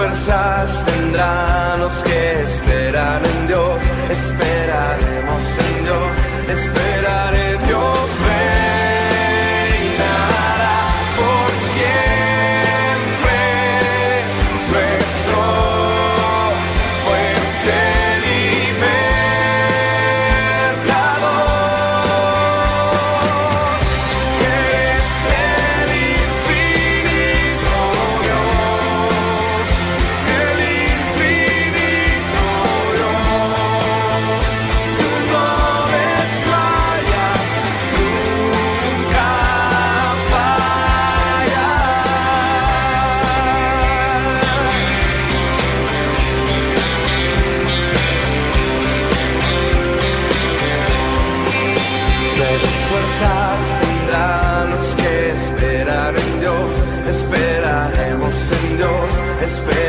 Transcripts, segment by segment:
fuerzas tendrán los que esperan en Dios. Esperaremos en Dios. Esper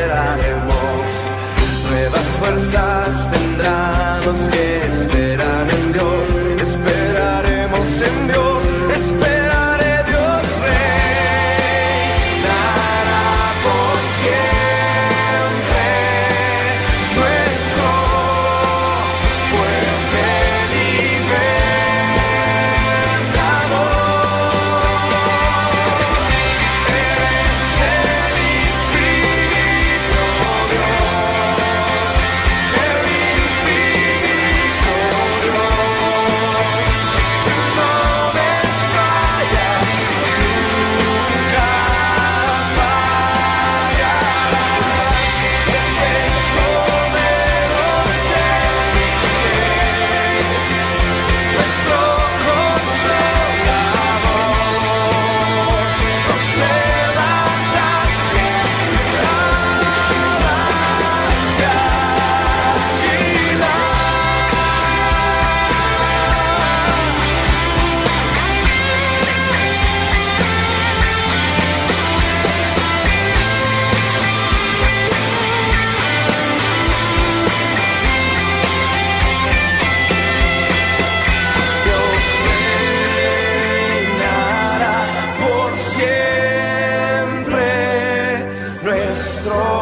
esperaremos. Nuevas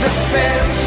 não fence.